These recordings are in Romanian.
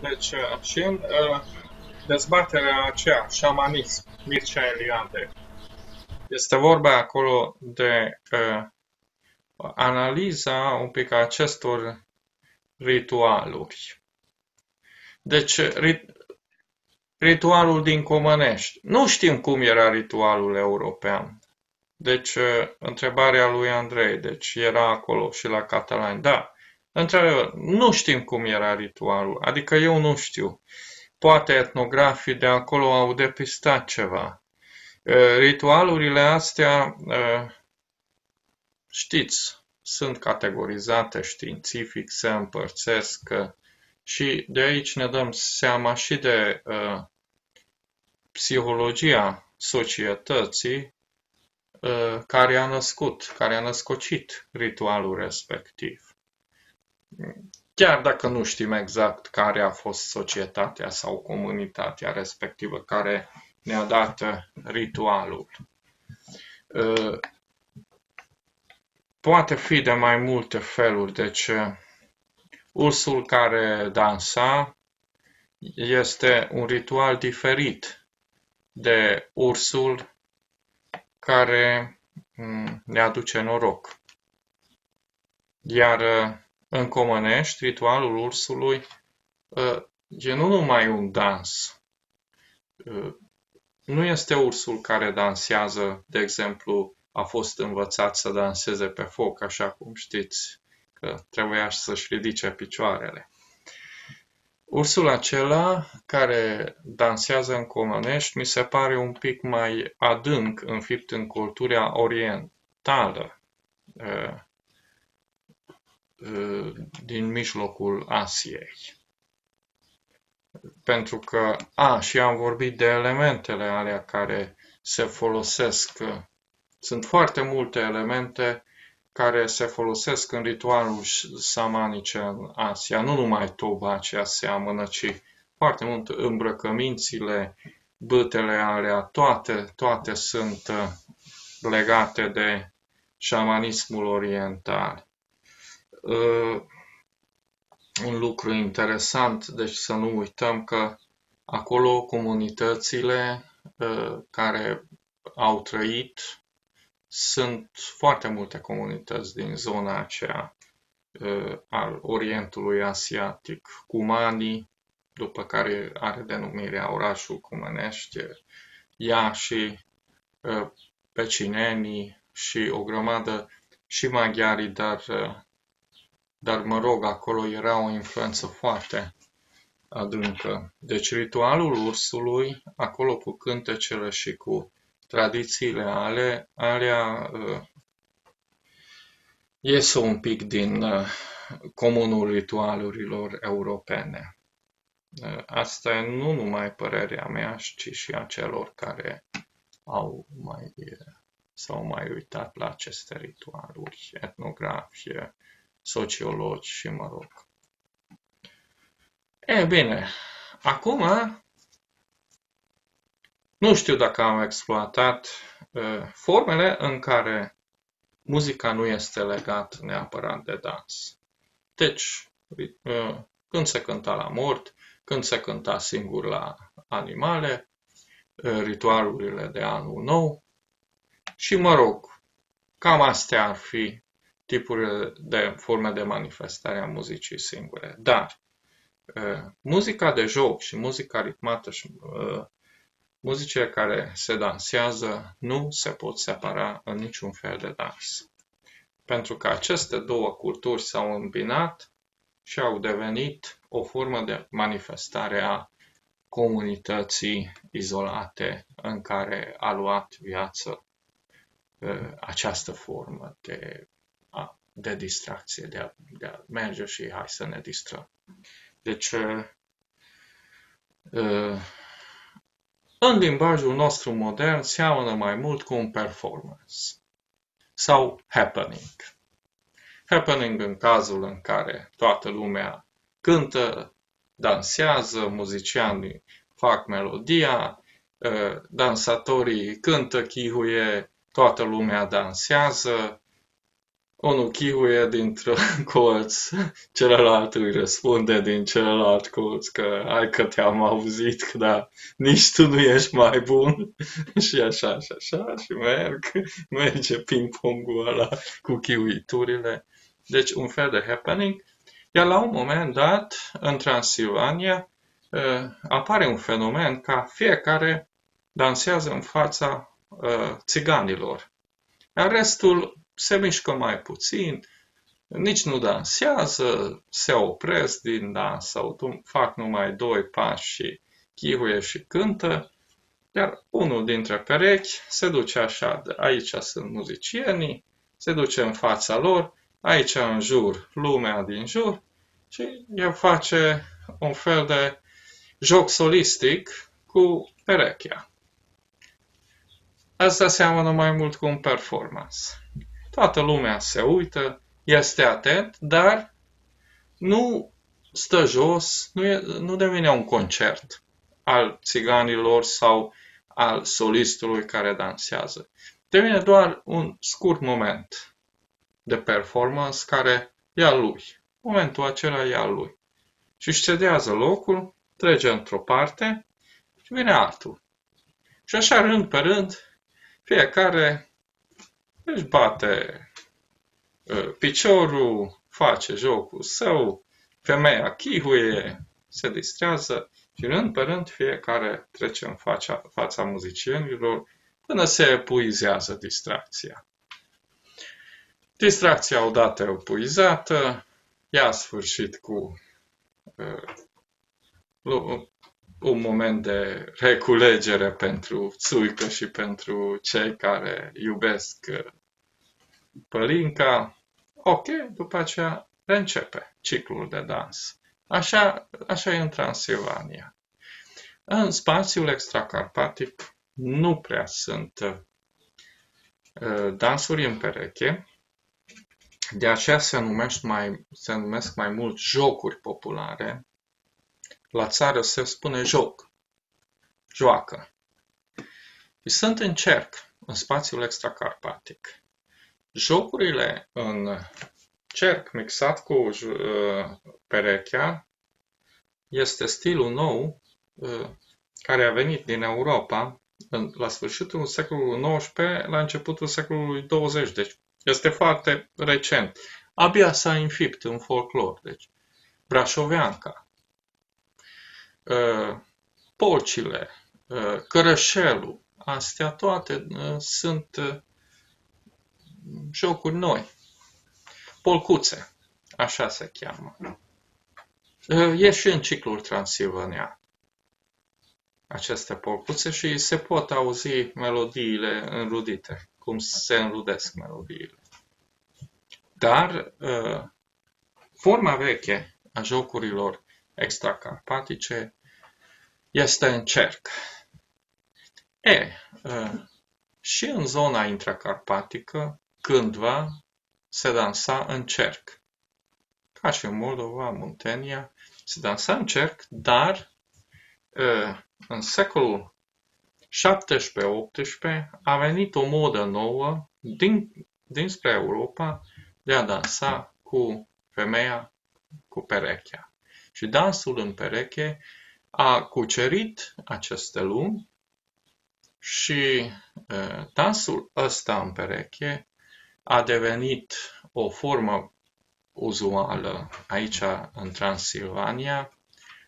Deci, uh, și în uh, dezbaterea aceea, șamanism, Mircea Eliade, este vorba acolo de uh, analiza un pic a acestor ritualuri. Deci, rit- ritualul din Comănești. Nu știm cum era ritualul european. Deci, uh, întrebarea lui Andrei, deci era acolo și la catalani. Da, întrebarea, nu știm cum era ritualul, adică eu nu știu. Poate etnografii de acolo au depistat ceva. Uh, ritualurile astea, uh, știți, sunt categorizate științific, se împărțesc și de aici ne dăm seama și de uh, psihologia societății uh, care a născut, care a născocit ritualul respectiv. Chiar dacă nu știm exact care a fost societatea sau comunitatea respectivă care ne-a dat ritualul. Uh, poate fi de mai multe feluri, deci ursul care dansa este un ritual diferit de ursul care mm, ne aduce noroc. Iar în Comănești, ritualul ursului e nu numai un dans. Nu este ursul care dansează, de exemplu, a fost învățat să danseze pe foc, așa cum știți că trebuia să-și ridice picioarele. Ursul acela care dansează în Comănești mi se pare un pic mai adânc înfipt în cultura orientală din mijlocul Asiei. Pentru că, a, și am vorbit de elementele alea care se folosesc sunt foarte multe elemente care se folosesc în ritualul samanice în Asia. Nu numai toba aceea seamănă, ci foarte mult îmbrăcămințile, bătele alea, toate, toate sunt uh, legate de șamanismul oriental. Uh, un lucru interesant, deci să nu uităm că acolo comunitățile uh, care au trăit sunt foarte multe comunități din zona aceea uh, al Orientului Asiatic, Cumani, după care are denumirea orașul Cumănești, Iași, uh, Pecinenii și o grămadă și maghiarii, dar, uh, dar mă rog, acolo era o influență foarte adâncă. Deci ritualul ursului, acolo cu cântecele și cu tradițiile ale, alea uh, iese un pic din uh, comunul ritualurilor europene. Uh, asta e nu numai părerea mea, ci și a celor care au mai, s-au mai uitat la aceste ritualuri, etnografi, sociologi și mă rog. E bine, acum nu știu dacă am exploatat uh, formele în care muzica nu este legată neapărat de dans. Deci, uh, când se cânta la mort, când se cânta singur la animale, uh, ritualurile de anul nou și, mă rog, cam astea ar fi tipurile de forme de manifestare a muzicii singure. Dar muzica de joc și muzica ritmată și Muzicile care se dansează nu se pot separa în niciun fel de dans, pentru că aceste două culturi s-au îmbinat și au devenit o formă de manifestare a comunității izolate în care a luat viață uh, această formă de, de distracție, de a, de a merge și hai să ne distrăm. Deci, uh, uh, în limbajul nostru modern seamănă mai mult cu un performance sau happening. Happening în cazul în care toată lumea cântă, dansează, muzicianii fac melodia, ă, dansatorii cântă, chihuie, toată lumea dansează. Unul chihuie dintr-un colț, celălalt îi răspunde din celălalt colț că hai că te-am auzit, că da, nici tu nu ești mai bun și așa și așa și merg, merge ping-pongul ăla cu chiuiturile. Deci un fel de happening. Iar la un moment dat, în Transilvania, ă, apare un fenomen ca fiecare dansează în fața ă, țiganilor. Iar restul se mișcă mai puțin, nici nu dansează, se opresc din dans sau fac numai doi pași și chihuie și cântă, iar unul dintre perechi se duce așa, de aici sunt muzicienii, se duce în fața lor, aici în jur, lumea din jur, și el face un fel de joc solistic cu perechea. Asta seamănă mai mult cu un performance. Toată lumea se uită, este atent, dar nu stă jos, nu, e, nu devine un concert al țiganilor sau al solistului care dansează. Devine doar un scurt moment de performance care e al lui. Momentul acela e al lui. Și își cedează locul, trece într-o parte și vine altul. Și așa rând pe rând, fiecare își bate ă, piciorul, face jocul său, femeia chihuie, se distrează și rând pe rând fiecare trece în fața, fața muzicienilor până se epuizează distracția. Distracția odată epuizată, ia sfârșit cu uh, un moment de reculegere pentru țuică și pentru cei care iubesc pălinca. Ok, după aceea reîncepe ciclul de dans. Așa, așa e în Transilvania. În spațiul extracarpatic nu prea sunt uh, dansuri în pereche, de aceea se, numește mai, se numesc mai mult jocuri populare. La țară se spune joc, joacă. Și sunt în cerc, în spațiul extracarpatic. Jocurile în cerc mixat cu uh, perechea este stilul nou uh, care a venit din Europa în, la sfârșitul secolului XIX, la începutul secolului 20, deci este foarte recent. Abia s-a înfipt în folclor, deci brașoveanca, uh, polcile, uh, cărășelul, astea toate uh, sunt jocuri noi. Polcuțe, așa se cheamă. E și în ciclul transilvanian aceste polcuțe și se pot auzi melodiile înrudite, cum se înrudesc melodiile. Dar uh, forma veche a jocurilor extracarpatice este în cerc. E, uh, și în zona intracarpatică, cândva se dansa în cerc. Ca și în Moldova, Muntenia, se dansa în cerc, dar uh, în secolul 17-18 a venit o modă nouă din, dinspre Europa de a dansa cu femeia cu perechea. Și dansul în pereche a cucerit aceste lumi și uh, dansul ăsta în pereche a devenit o formă uzuală aici în Transilvania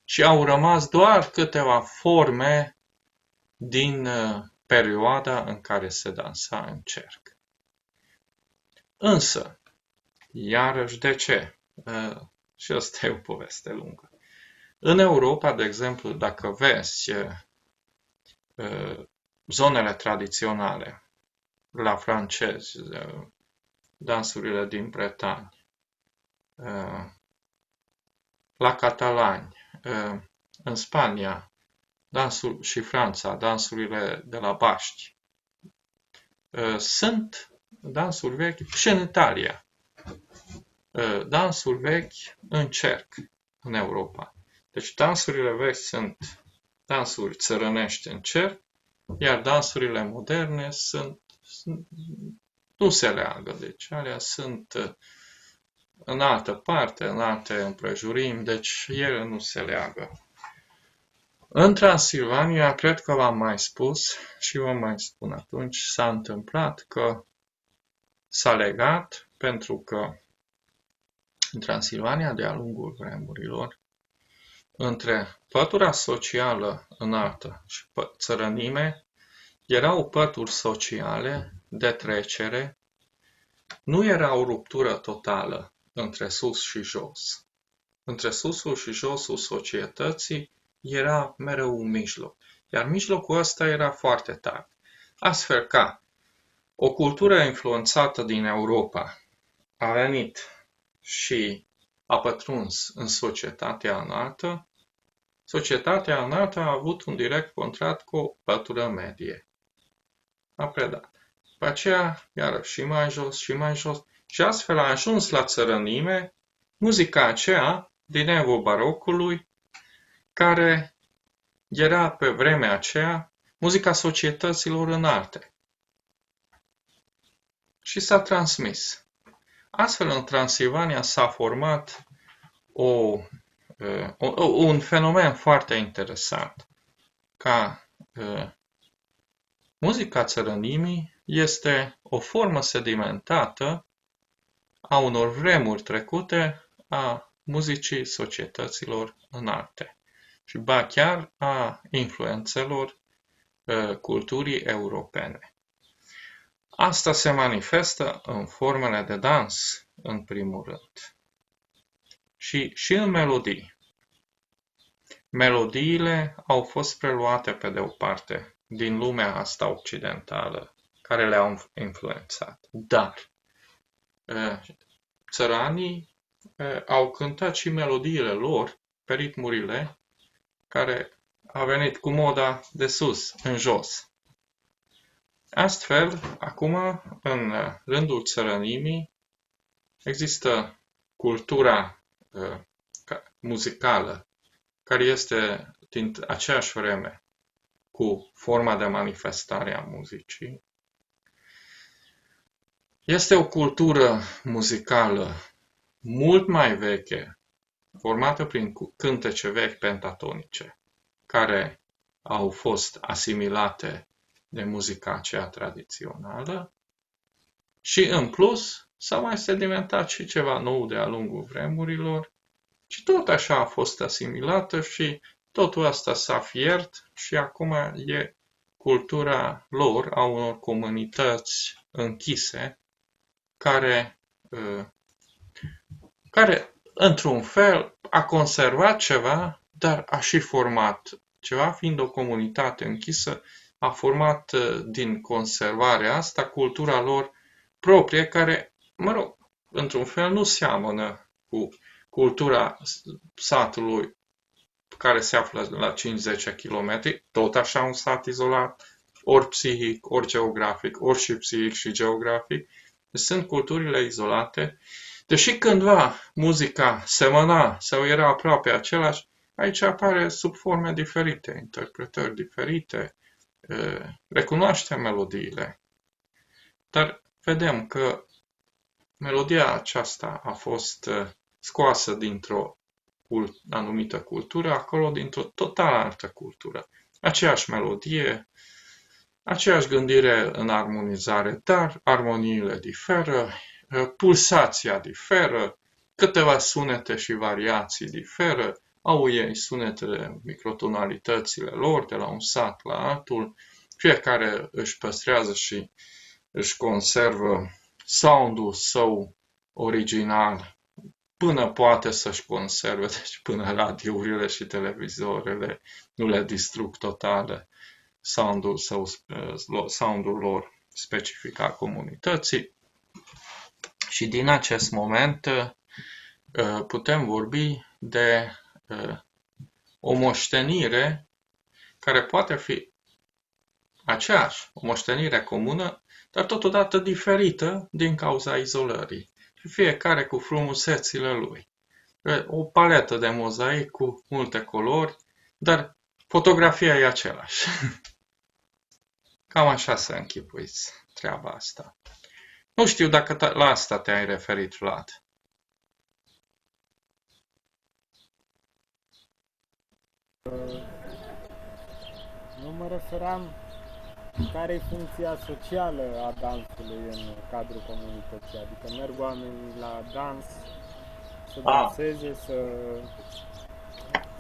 și au rămas doar câteva forme din uh, perioada în care se dansa în cerc. Însă, iarăși de ce? Uh, și asta e o poveste lungă. În Europa, de exemplu, dacă vezi uh, zonele tradiționale la francezi, dansurile din Bretagne, la catalani, în Spania, dansul și Franța, dansurile de la Baști. Sunt dansuri vechi și în Italia. Dansuri vechi în cerc în Europa. Deci dansurile vechi sunt dansuri țărănești în cerc, iar dansurile moderne sunt, sunt nu se leagă. Deci alea sunt uh, în altă parte, în alte împrejurimi, deci ele nu se leagă. În Transilvania, cred că v-am mai spus și vă mai spun atunci, s-a întâmplat că s-a legat pentru că în Transilvania, de-a lungul vremurilor, între pătura socială înaltă și țărănime, erau pături sociale de trecere, nu era o ruptură totală între sus și jos. Între susul și josul societății era mereu un mijloc, iar mijlocul ăsta era foarte tare. Astfel ca o cultură influențată din Europa a venit și a pătruns în societatea înaltă, societatea înaltă a avut un direct contract cu o pătură medie. A predat. După aceea, iarăși și mai jos, și mai jos, și astfel a ajuns la țărănime muzica aceea din evul barocului, care era pe vremea aceea muzica societăților înalte. Și s-a transmis. Astfel, în Transilvania s-a format o, o, un fenomen foarte interesant, ca muzica țărănimii este o formă sedimentată a unor vremuri trecute a muzicii societăților înalte și ba chiar a influențelor culturii europene. Asta se manifestă în formele de dans, în primul rând, și, și în melodii. Melodiile au fost preluate pe de o parte din lumea asta occidentală, care le-au influențat. Dar țăranii au cântat și melodiile lor pe ritmurile care a venit cu moda de sus în jos. Astfel, acum, în rândul țărănimii, există cultura uh, muzicală, care este din aceeași vreme cu forma de manifestare a muzicii. Este o cultură muzicală mult mai veche, formată prin cântece vechi pentatonice, care au fost asimilate de muzica aceea tradițională și în plus s-a mai sedimentat și ceva nou de-a lungul vremurilor și tot așa a fost asimilată și totul asta s-a fiert și acum e cultura lor, a unor comunități închise, care, uh, care într-un fel a conservat ceva, dar a și format ceva, fiind o comunitate închisă, a format uh, din conservarea asta cultura lor proprie, care, mă rog, într-un fel nu seamănă cu cultura satului care se află la 5-10 km, tot așa un sat izolat, ori psihic, ori geografic, ori și psihic și geografic. Deci sunt culturile izolate. Deși cândva muzica semăna sau era aproape același, aici apare sub forme diferite, interpretări diferite, recunoaștem melodiile. Dar vedem că melodia aceasta a fost scoasă dintr-o anumită cultură, acolo dintr-o total altă cultură. Aceeași melodie, aceeași gândire în armonizare, dar armoniile diferă, pulsația diferă, câteva sunete și variații diferă, au ei sunetele, microtonalitățile lor de la un sat la altul, fiecare își păstrează și își conservă soundul său original până poate să-și conserve, deci până radiourile și televizorele nu le distrug totale soundul, sau, soundul lor specific a comunității. Și din acest moment uh, putem vorbi de uh, o moștenire care poate fi aceeași, o moștenire comună, dar totodată diferită din cauza izolării și fiecare cu frumusețile lui. O paletă de mozaic cu multe culori, dar fotografia e același. Cam așa să închipuiți treaba asta. Nu știu dacă la asta te-ai referit, Vlad. Nu mă referam care e funcția socială a dansului în cadrul comunității? Adică merg oamenii la dans, să ah. danseze, să,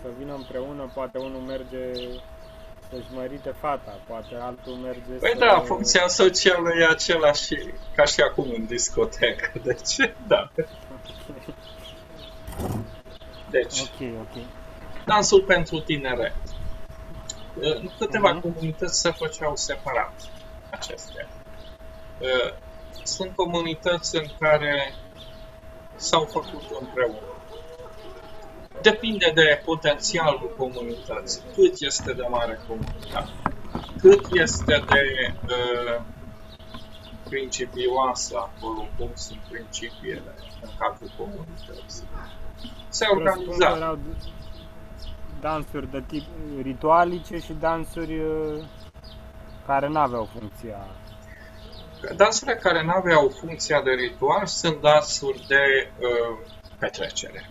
să vină împreună, poate unul merge să-și mărite fata, poate altul merge păi să... da, funcția socială e același ca și acum în discotecă, deci da. Deci, ok, ok. dansul pentru tineret. În câteva uh-huh. comunități se făceau separat acestea. Sunt comunități în care s-au făcut împreună. Depinde de potențialul comunității. Cât este de mare comunitate. Cât este de uh, principioasă acolo, cum sunt principiile în cadrul comunității. Se organizează dansuri de tip ritualice și dansuri uh, care nu aveau funcția. Dansurile care nu aveau funcția de ritual sunt dansuri de uh, petrecere.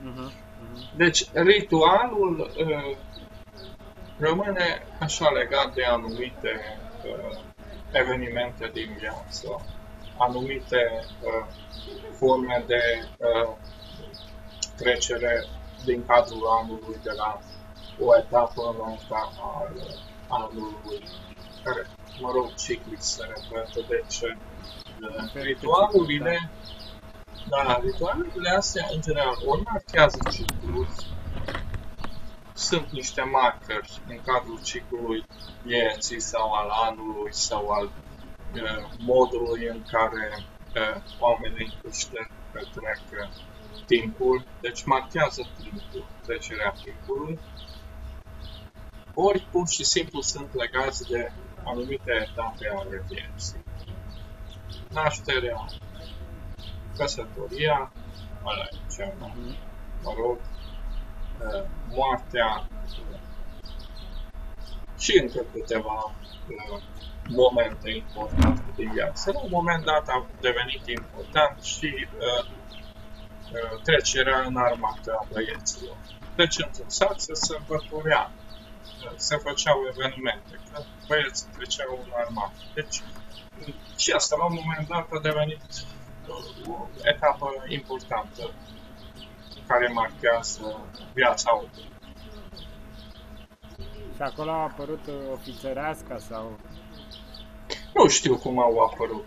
Uh-huh, uh-huh. Deci, ritualul uh, rămâne așa legat de anumite uh, evenimente din viață, anumite uh, forme de uh, trecere din cadrul anului de la o etapă în alta al anului, care, mă rog, ciclic se repetă, deci ritualurile, da, ritualurile astea, în general, ori marchează ciclul, sunt niște markeri în cadrul ciclului vieții sau al anului sau al uh, modului în care uh, oamenii își petrec timpul, deci marchează timpul, trecerea timpului, ori pur și simplu sunt legați de anumite etape ale vieții. Nașterea, căsătoria, ăla e cel mai, mă rog, uh, moartea și încă câteva uh, momente importante din viață. La un moment dat a devenit important și uh, Uh, trecerea în armată a băieților. Deci, într-un sat se sărbătorea, uh, se făceau evenimente, că băieții treceau în armată. Deci, și asta, la un moment dat, a devenit uh, o etapă importantă care marchează viața omului. Și acolo a apărut ofițerească sau... Nu știu cum au apărut.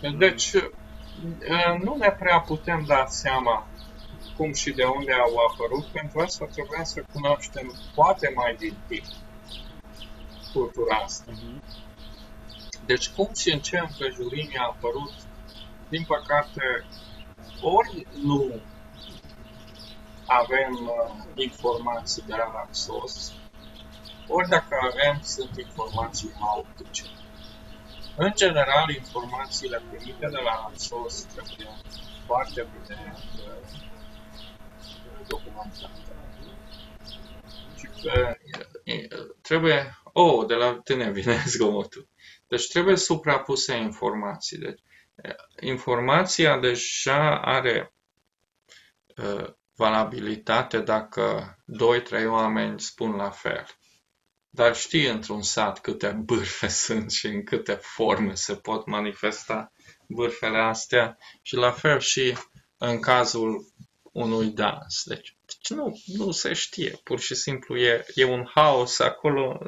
Nu, deci, nu nu ne prea putem da seama cum și de unde au apărut, pentru asta trebuia să cunoaștem poate mai din timp cultura asta. Mhm. Deci cum și în ce împrejurimi a apărut, din păcate, ori nu avem uh, informații de la sos, ori dacă avem, sunt informații haotice. În general, informațiile primite de la SOS trebuie foarte bine uh, documentate. Și că trebuie... Oh, de la tine vine zgomotul. Deci trebuie suprapuse informații. Deci, informația deja are uh, valabilitate dacă doi, trei oameni spun la fel. Dar știi într-un sat câte bârfe sunt și în câte forme se pot manifesta bârfele astea și la fel și în cazul unui dans. Deci, deci nu, nu se știe, pur și simplu e, e un haos acolo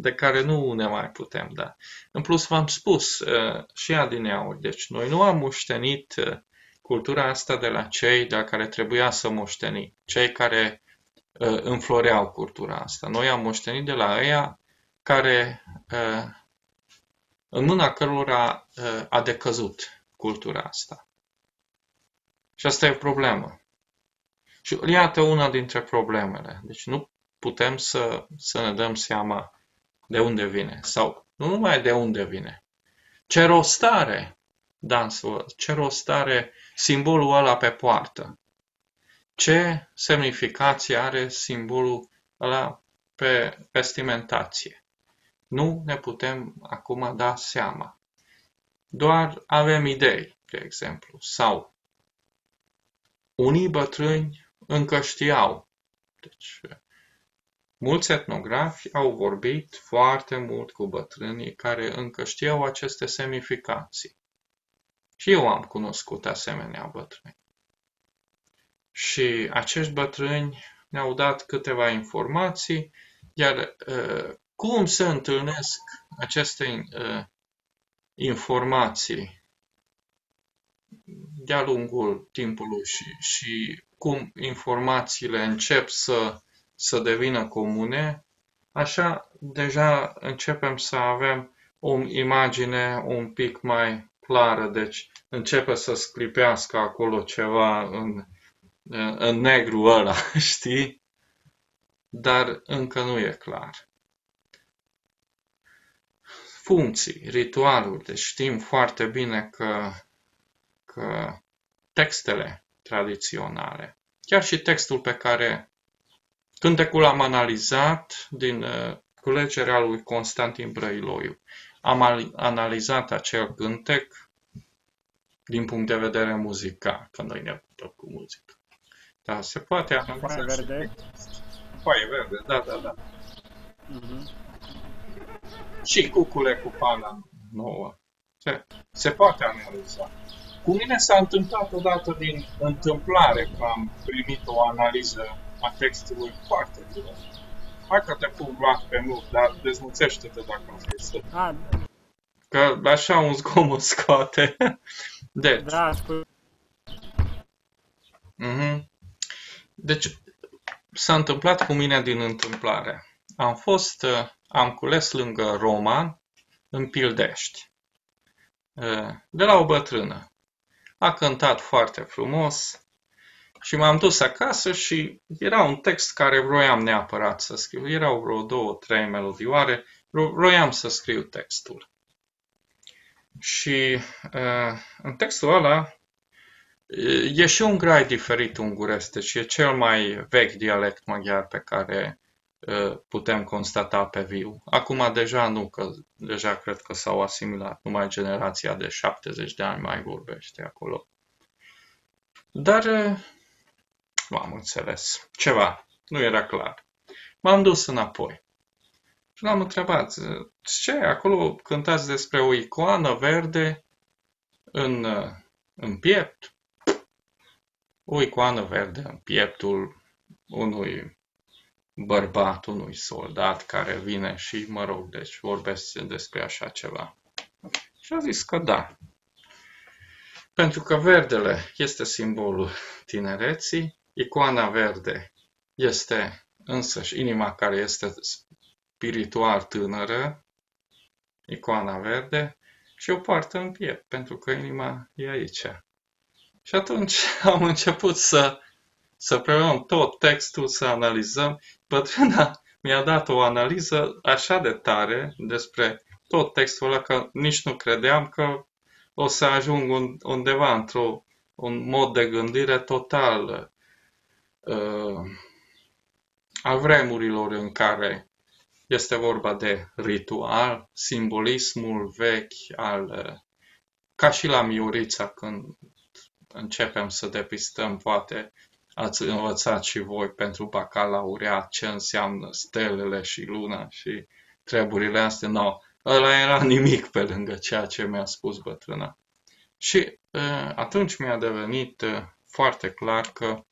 de care nu ne mai putem da. În plus v-am spus uh, și adineauri, deci noi nu am moștenit uh, cultura asta de la cei de la care trebuia să moștenim, cei care Uh, înfloreau cultura asta. Noi am moștenit de la ea care, uh, în mâna cărora uh, a decăzut cultura asta. Și asta e o problemă. Și iată una dintre problemele. Deci nu putem să, să ne dăm seama de unde vine. Sau nu numai de unde vine. Ce rost are dansul, ce rost are simbolul ăla pe poartă ce semnificație are simbolul ăla pe vestimentație. Nu ne putem acum da seama. doar avem idei, de exemplu, sau unii bătrâni încă știau. Deci, mulți etnografi au vorbit foarte mult cu bătrânii care încă știau aceste semnificații. Și eu am cunoscut asemenea bătrâni. Și acești bătrâni ne-au dat câteva informații, iar uh, cum se întâlnesc aceste uh, informații de-a lungul timpului și, și cum informațiile încep să, să devină comune, așa deja începem să avem o imagine un pic mai clară, deci începe să sclipească acolo ceva în, în negru ăla, știi? Dar încă nu e clar. Funcții, ritualuri, deci știm foarte bine că, că textele tradiționale, chiar și textul pe care cântecul am analizat din uh, culegerea lui Constantin Brăiloiu. Am analizat acel cântec din punct de vedere muzical, că noi ne putem cu muzică. Da, se poate analiza. Foaie verde? Foaie verde, da, da, da. Uh-huh. Și cucule cu pana nouă. Se, se poate analiza. Cu mine s-a întâmplat odată din întâmplare că am primit o analiză a textului foarte bună. Hai că te pun luat pe mult, dar dezmuțește-te dacă nu vrei să... A, Că așa un zgomot scoate. Deci. Da, mm-hmm. Deci, s-a întâmplat cu mine din întâmplare. Am fost, uh, am cules lângă Roma, în Pildești, uh, de la o bătrână. A cântat foarte frumos și m-am dus acasă și era un text care vroiam neapărat să scriu. Erau vreo două, trei melodioare, vroiam să scriu textul. Și uh, în textul ăla e și un grai diferit unguresc, deci e cel mai vechi dialect maghiar pe care uh, putem constata pe viu. Acum deja nu, că deja cred că s-au asimilat, numai generația de 70 de ani mai vorbește acolo. Dar uh, nu am înțeles. Ceva, nu era clar. M-am dus înapoi. Și l-am întrebat, ce, acolo cântați despre o icoană verde în, în piept? O icoană verde în pieptul unui bărbat, unui soldat care vine și, mă rog, deci vorbesc despre așa ceva. Și a zis că da. Pentru că verdele este simbolul tinereții, icoana verde este însăși inima care este spiritual tânără, icoana verde, și o poartă în piept, pentru că inima e aici. Și atunci am început să, să preluăm tot textul, să analizăm. Bătrâna mi-a dat o analiză așa de tare despre tot textul ăla că nici nu credeam că o să ajung undeva într-un mod de gândire total uh, al vremurilor în care este vorba de ritual, simbolismul vechi al, ca și la Miurița când începem să depistăm, poate ați învățat și voi pentru bacalaureat ce înseamnă stelele și luna și treburile astea. No, ăla era nimic pe lângă ceea ce mi-a spus bătrâna. Și uh, atunci mi-a devenit uh, foarte clar că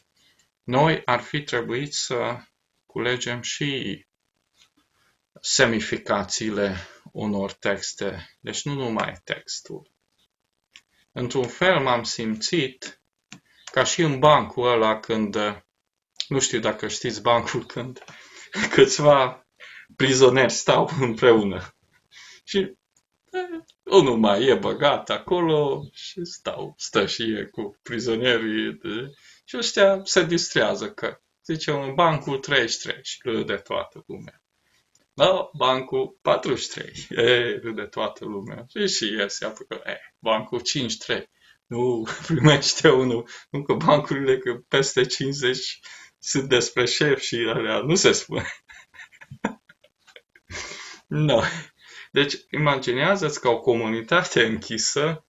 noi ar fi trebuit să culegem și semnificațiile unor texte, deci nu numai textul. Într-un fel m-am simțit ca și în bancul ăla când, nu știu dacă știți bancul când câțiva prizonieri stau împreună. Și unul mai e băgat acolo și stau, stă și e cu prizonierii de, și ăștia se distrează că zice un bancul 33 și de toată lumea. Da, bancul 43. E, râde toată lumea. Și și iese apucă, e, bancul 53. Nu, primește unul. Nu că bancurile că peste 50 sunt despre șef și alea nu se spune. no. Deci, imaginează-ți că o comunitate închisă,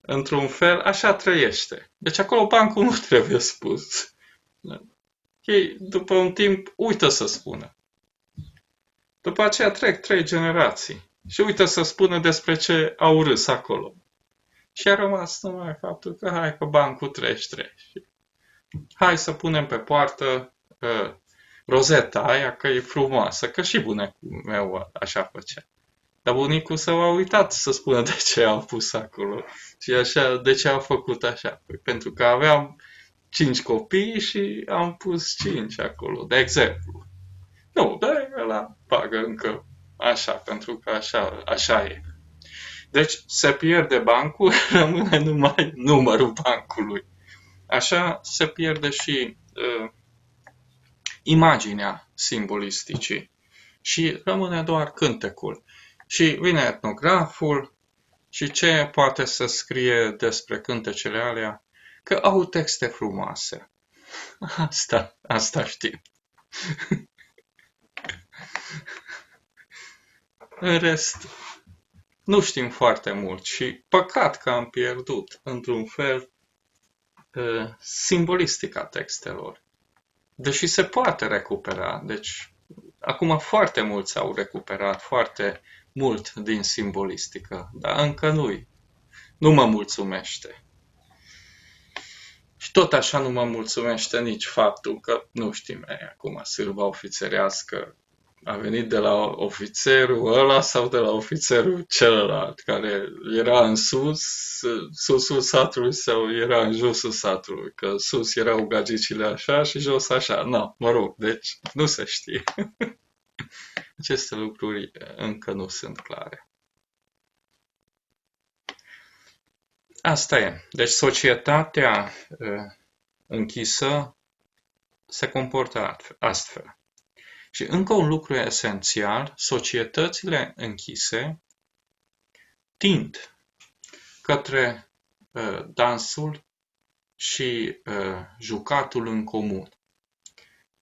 într-un fel, așa trăiește. Deci acolo bancul nu trebuie spus. Ei, după un timp, uită să spună. După aceea trec trei generații și uită să spună despre ce au râs acolo. Și a rămas numai faptul că hai că bancul treci, treci. Hai să punem pe poartă uh, rozeta aia că e frumoasă, că și bunicul meu așa făcea. Dar bunicul s-a uitat să spună de ce a pus acolo și așa, de ce a făcut așa. Păi pentru că aveam cinci copii și am pus cinci acolo, de exemplu. Nu, dar ăla pagă încă așa, pentru că așa, așa e. Deci se pierde bancul, rămâne numai numărul bancului. Așa se pierde și uh, imaginea simbolisticii și rămâne doar cântecul. Și vine etnograful și ce poate să scrie despre cântecele alea? Că au texte frumoase. Asta, asta știm. În rest, nu știm foarte mult și păcat că am pierdut, într-un fel, uh, simbolistica textelor. Deși se poate recupera, deci acum foarte mulți au recuperat foarte mult din simbolistică, dar încă nu Nu mă mulțumește. Și tot așa nu mă mulțumește nici faptul că, nu știm, e, acum sârba ofițerească a venit de la ofițerul ăla sau de la ofițerul celălalt, care era în sus, susul satului sau era în josul satului, că sus erau gagicile așa și jos așa. Nu, mă rog, deci nu se știe. Aceste lucruri încă nu sunt clare. Asta e. Deci societatea închisă se comportă astfel. Și încă un lucru esențial, societățile închise tind către uh, dansul și uh, jucatul în comun.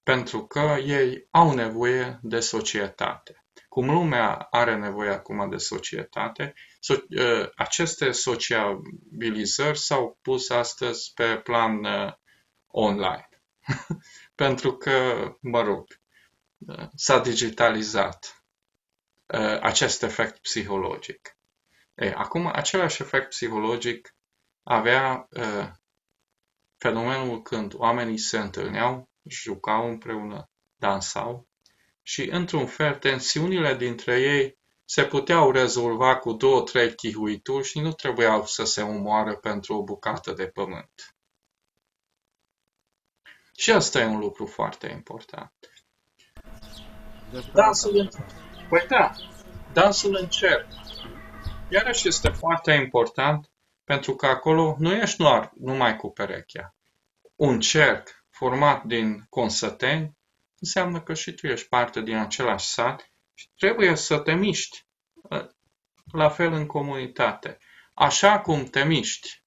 Pentru că ei au nevoie de societate. Cum lumea are nevoie acum de societate, so- uh, aceste sociabilizări s-au pus astăzi pe plan uh, online. Pentru că, mă rog, s-a digitalizat uh, acest efect psihologic. E, acum, același efect psihologic avea uh, fenomenul când oamenii se întâlneau, jucau împreună, dansau și, într-un fel, tensiunile dintre ei se puteau rezolva cu două, trei chihuituri și nu trebuiau să se omoară pentru o bucată de pământ. Și asta e un lucru foarte important. Dansul în... Păi da, dansul în cer. Iarăși este foarte important pentru că acolo nu ești doar numai cu perechea. Un cerc format din consăteni înseamnă că și tu ești parte din același sat și trebuie să te miști ă, la fel în comunitate. Așa cum te miști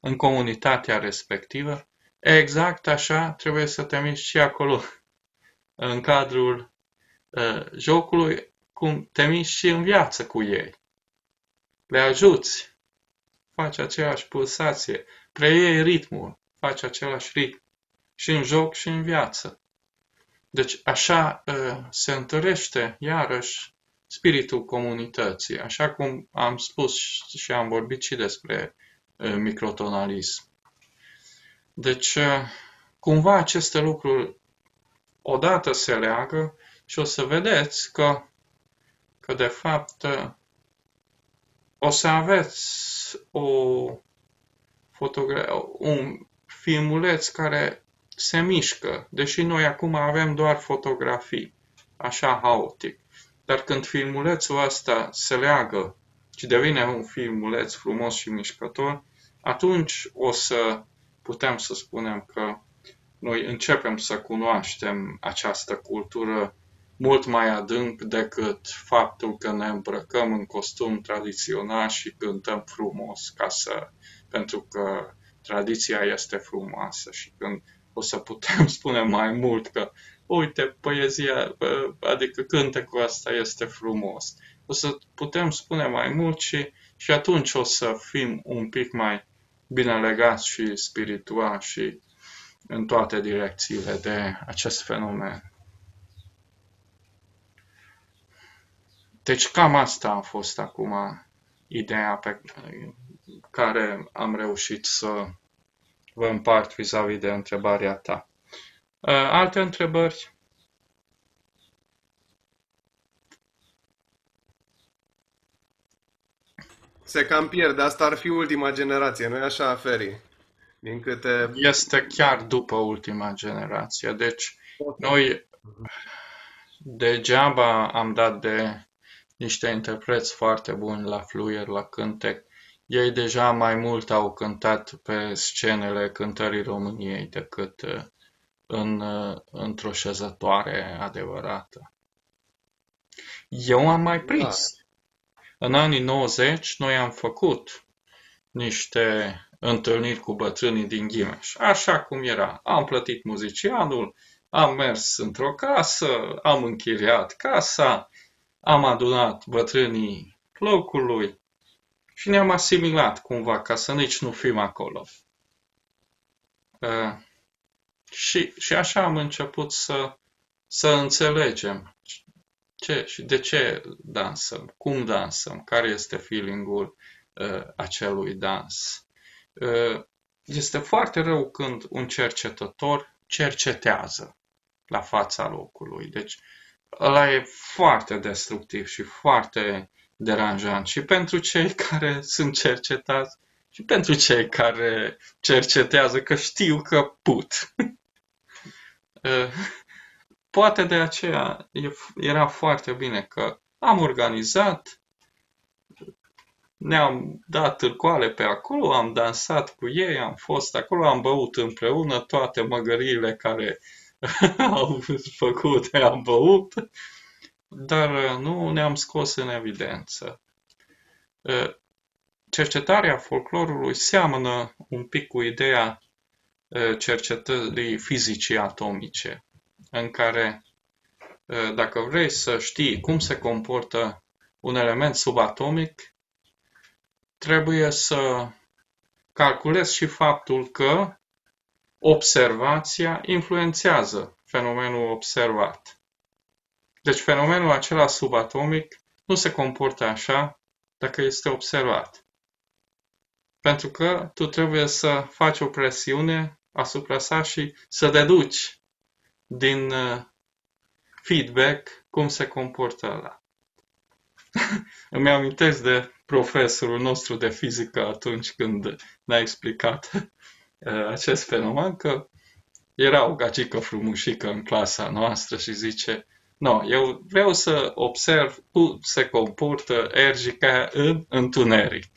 în comunitatea respectivă, exact așa trebuie să te miști și acolo în cadrul Uh, jocului cum te miști și în viață cu ei. Le ajuți, faci aceeași pulsație, preiei ritmul, faci același ritm și în joc și în viață. Deci așa uh, se întărește iarăși spiritul comunității, așa cum am spus și am vorbit și despre uh, microtonalism. Deci, cumva aceste lucruri odată se leagă și o să vedeți că, că de fapt o să aveți o fotogra- un filmuleț care se mișcă, deși noi acum avem doar fotografii, așa haotic. Dar când filmulețul ăsta se leagă și devine un filmuleț frumos și mișcător, atunci o să putem să spunem că noi începem să cunoaștem această cultură mult mai adânc decât faptul că ne îmbrăcăm în costum tradițional și cântăm frumos ca să, pentru că tradiția este frumoasă și când o să putem spune mai mult că uite, poezia, adică cântecul ăsta este frumos. O să putem spune mai mult și, și atunci o să fim un pic mai bine legați și spiritual și în toate direcțiile de acest fenomen. Deci cam asta a fost acum ideea pe care am reușit să vă împart vis-a-vis de întrebarea ta. Uh, alte întrebări? Se cam pierde. Asta ar fi ultima generație, nu-i așa, Feri? Din câte... Este chiar după ultima generație. Deci, noi degeaba am dat de niște interpreți foarte buni la fluier, la cântec. Ei deja mai mult au cântat pe scenele cântării României decât uh, în, uh, într-o șezătoare adevărată. Eu am mai prins. Da. În anii 90 noi am făcut niște întâlniri cu bătrânii din Ghimeș, așa cum era. Am plătit muzicianul, am mers într-o casă, am închiriat casa, am adunat bătrânii locului și ne-am asimilat cumva ca să nici nu fim acolo. Uh, și, și așa am început să, să înțelegem ce și de ce dansăm, cum dansăm, care este feelingul uh, acelui dans. Uh, este foarte rău când un cercetător cercetează la fața locului. Deci ăla e foarte destructiv și foarte deranjant și pentru cei care sunt cercetați și pentru cei care cercetează că știu că put. Uh, poate de aceea era foarte bine că am organizat, ne-am dat târcoale pe acolo, am dansat cu ei, am fost acolo, am băut împreună toate măgăriile care au făcut, am băut, dar uh, nu ne-am scos în evidență. Uh, cercetarea folclorului seamănă un pic cu ideea cercetării fizicii atomice, în care dacă vrei să știi cum se comportă un element subatomic, trebuie să calculezi și faptul că observația influențează fenomenul observat. Deci fenomenul acela subatomic nu se comportă așa dacă este observat. Pentru că tu trebuie să faci o presiune asupra sa și să deduci din uh, feedback cum se comportă ăla. Îmi amintesc de profesorul nostru de fizică atunci când ne-a explicat uh, acest fenomen, că era o gagică frumușică în clasa noastră și zice No, eu vreau să observ cum se comportă ergica în întuneric.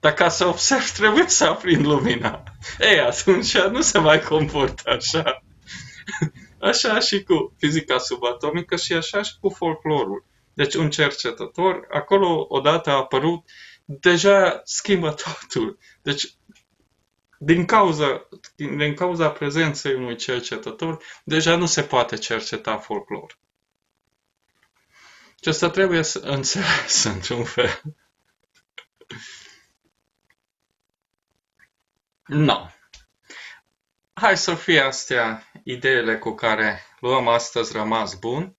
Dar ca să observ, trebuie să aprind lumina. Ei, atunci nu se mai comportă așa. Așa și cu fizica subatomică și așa și cu folclorul. Deci un cercetător, acolo odată a apărut, deja schimbă totul. Deci din cauza, din cauza prezenței unui cercetător, deja nu se poate cerceta folclor. Și asta trebuie să înțeles într-un fel. No. Hai să fie astea ideile cu care luăm astăzi rămas bun.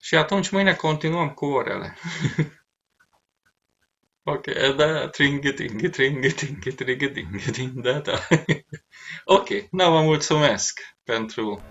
Și atunci mâine continuăm cu orele. ok, da, tringhi, tringhi, tringhi, tringhi, tringhi, tringhi, da, da. ok, nu vă mulțumesc pentru